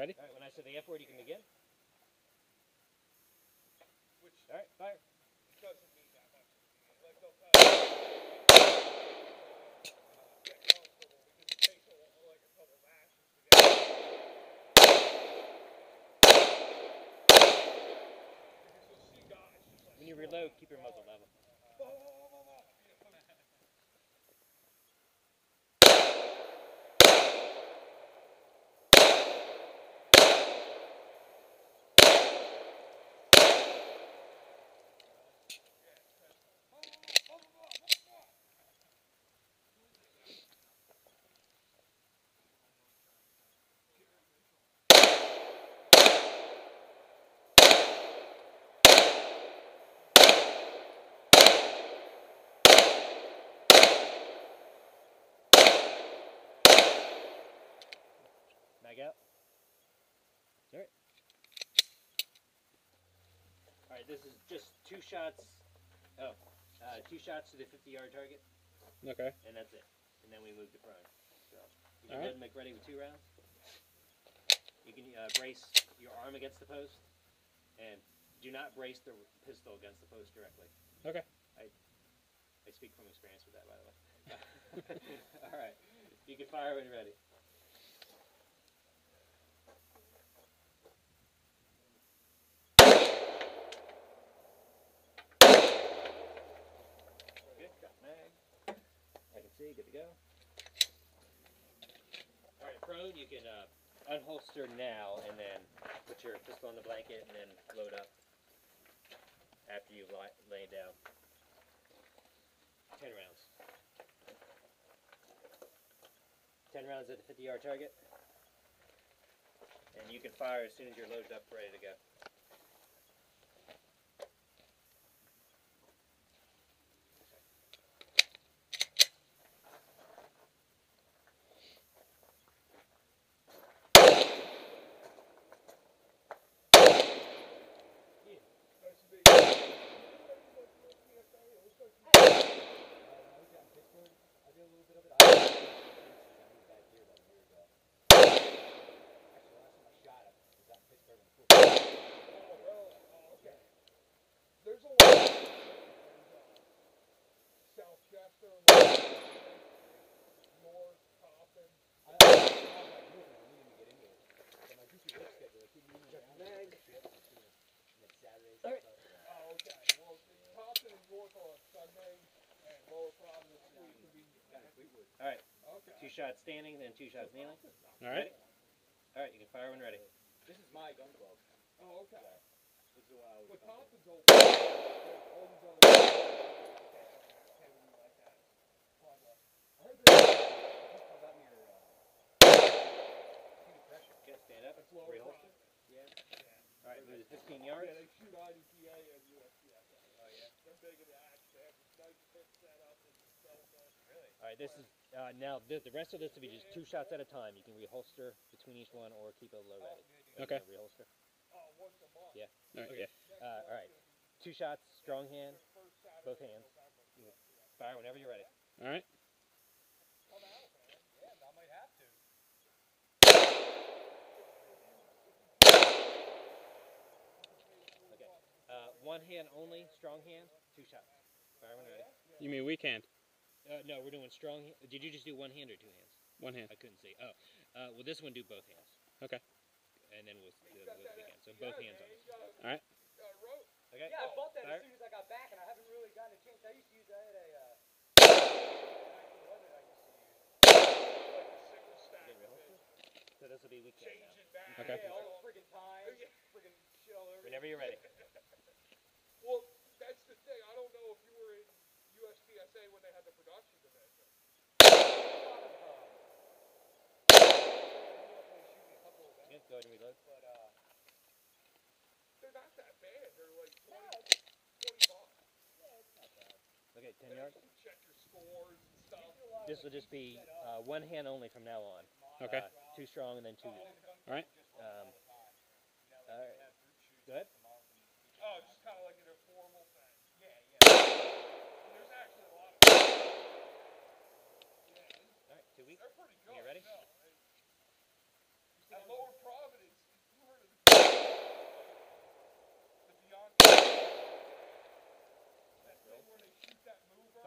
Ready? All right, when I say the F word, you can begin. Which All right, fire. doesn't mean that much. Like they'll tell you. Get comfortable because it takes a, while, like a couple lashes to get. Because you'll see guys just like. When you reload, keep your muzzle level. Whoa, whoa, whoa, whoa, whoa. You know, Mag out. All right. All right, this is just two shots. Oh, uh, two shots to the 50 yard target, Okay. and that's it. And then we move to prone. So you can All go right. and make ready with two rounds. You can uh, brace your arm against the post, and do not brace the pistol against the post directly. Okay. I I speak from experience with that, by the way. All right, you can fire when you're ready. Good, got mag. Good to go. Alright, prone, you can uh, unholster now and then put your pistol on the blanket and then load up after you lay down. Ten rounds. Ten rounds at the 50 yard target. And you can fire as soon as you're loaded up, ready to go. Nice to meet you. Oh, really? Oh, okay. There's a lot. There's, uh, South Chester, North Coppin. Oh, okay. Well, Coppin and North are on Sunday, and Lower Providence Fleet would be next week. Alright, Okay. two shots standing, then two shots kneeling. All right. Alright, you can fire when ready. This is my gun club. Oh, okay. This is the one I But always come to. Coppin's open. All these other. Okay, we like that. Fine, well, I heard this comes out near uh, King Pressure. Okay, stand up. That's lower Reholster. Providence. Alright, move to 15 yards. Yeah, they shoot IDPA and USPSA. Oh, yeah? They're big in the action. They have this nice pit set up and cell phone. Alright, this is uh, now the, the rest of this will be just two shots at a time. You can reholster between each one or keep it low ready. Okay. Reholster. Oh, once a month. Yeah. All right. Okay. Yeah. Uh, alright. Two shots, strong hand, both hands. Fire whenever you're ready. All right. Come out, man. Yeah, I might have to. Okay. Uh, one hand only, strong hand, two shots. Fire when ready. You mean weak hand? Uh, no, we're doing strong. Did you just do one hand or two hands? One hand. I couldn't see. Oh, uh, well, this one do both hands. Okay. And then we'll do He's the got with that. So both hands on this. All right. got rope. Okay. Yeah, I bought that Fire. as soon as I got back, and I haven't really gotten a chance. I used to use that at a. Uh, what I used to use? Like a single stack Get of real? it. So this will be weekend Change now. back. Okay. Yeah, all the friggin' times, Yeah. friggin' shit all over. Whenever you're ready. Well, that's the thing. I don't know if you were in USPSA when they had the production division. Yeah, go ahead and reload. But uh, They're not that bad. They're like 20, 20 bucks. Okay, 10 They yards. actually check your scores and stuff. This will just be uh, one hand only from now on. Okay. Uh, two strong and then two. All right. Um, alright. Go ahead. Oh, just kind of like an informal thing. Yeah, yeah. There's actually a lot of. Yeah, Alright, two weeks. they're pretty good. You ready? No,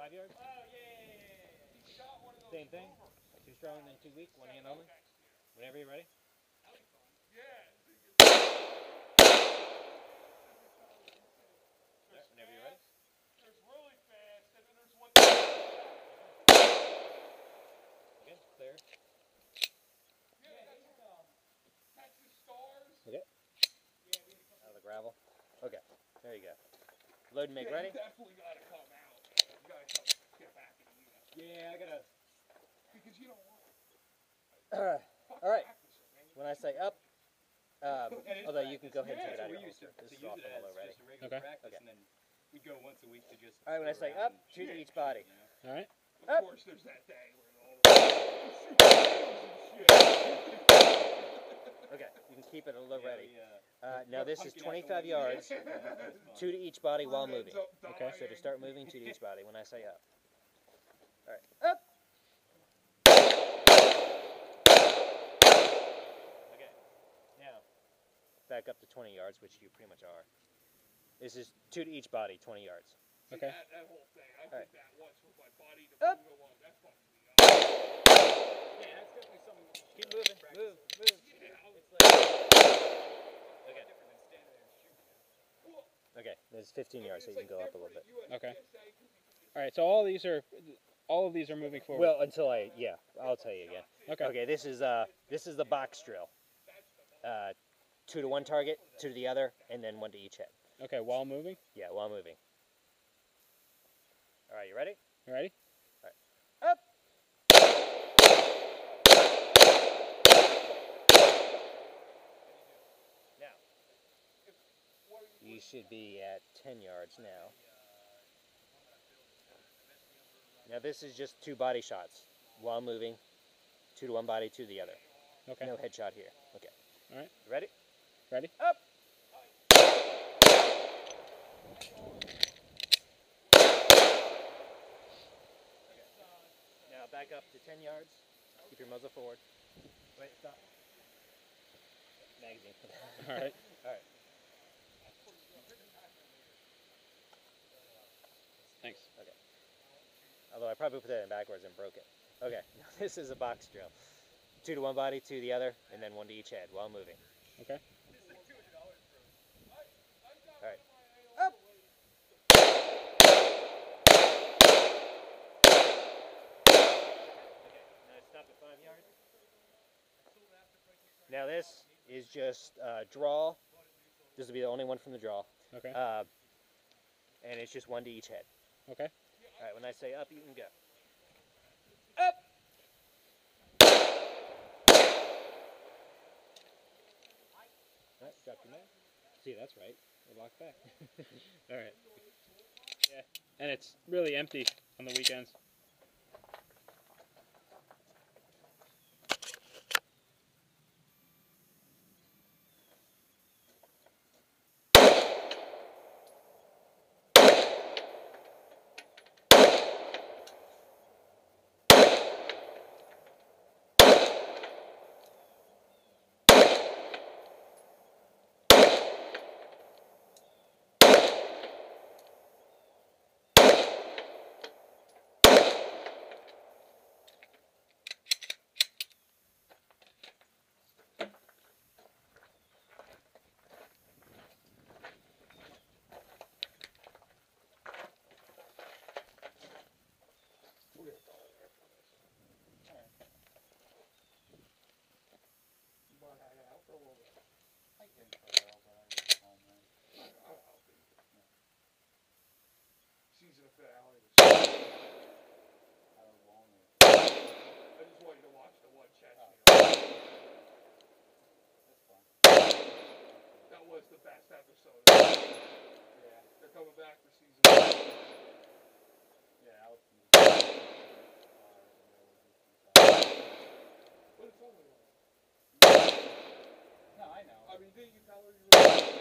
Five yards. Oh yeah, yeah, yeah, yeah, yeah. He shot one of those. Same thing. Two strong and then two weak. One hand only. Whenever you're ready. Yeah. Whenever you're ready. There's really fast, and then there's one. Okay. Clear. Yeah, that's um, Texas Stars. Out of the gravel. Okay. There you go. Load and make yeah, ready. Yeah, I gotta. because you don't want. Alright. Fuck Alright. practice, man. When I say up, um, And it's although you can go ahead and Yeah, take it out of your used holster. This is off the as hollow ready. just a regular Okay. Okay. and then we'd go once a week to just. All right, when I say up, and two to shoot, each body. you know? All right. Of Up. course, there's that day where all the shit. Okay, you can keep it a little Yeah, ready. we, uh, now this is 25 yards, window. That's fun. two to each body while moving. Okay. So to start moving, two to each body. When I say up. All right, up. Okay, now back up to 20 yards, which you pretty much are. This is two to each body, 20 yards. Okay. That, that whole thing. I Alright. did that once with my buddy to Up. move along. That fucked me up. Yeah, that's definitely something. Keep moving, move, move. Yeah, I was It's like. Okay. Different than standing there and shooting. well, There's 15 yards, so you can go up a little bit. Okay. USPSA 'cause you can just All right. So all these are, all of these are moving forward. Well, until I, yeah, I'll tell you again. okay. Okay, this is uh, this is the box drill. Uh, two to one target, two to the other, and then one to each head. Okay. While moving. Yeah, while moving. All right, you ready? You ready? All right. Up. Should be at 10 yards now. Now this is just two body shots while moving, two to one body, two to the other. Okay. No headshot here. Okay. All right. Ready? Ready? Up. Now back up to 10 yards. Keep your muzzle forward. Wait, stop. Magazine. All right. All right. Thanks. Okay. Although I probably put that in backwards and broke it. Okay, now this is a box drill. Two to one body, two to the other, and then one to each head while moving. Okay. All right. Up. Okay, now stop at five yards. Now this is just uh, draw. This will be the only one from the draw. Okay. Uh, and it's just one to each head. Okay. All right, when I say up, you can go. Up. All right, drop your knife. See, that's right. We're locked back. All right. Yeah. And it's really empty on the weekends. Season finale. Was I just want you to watch the one Chechnya. That was the best episode. Yeah. They're coming back for season two. But it's only one. No, I know. I mean, didn't you tell her you were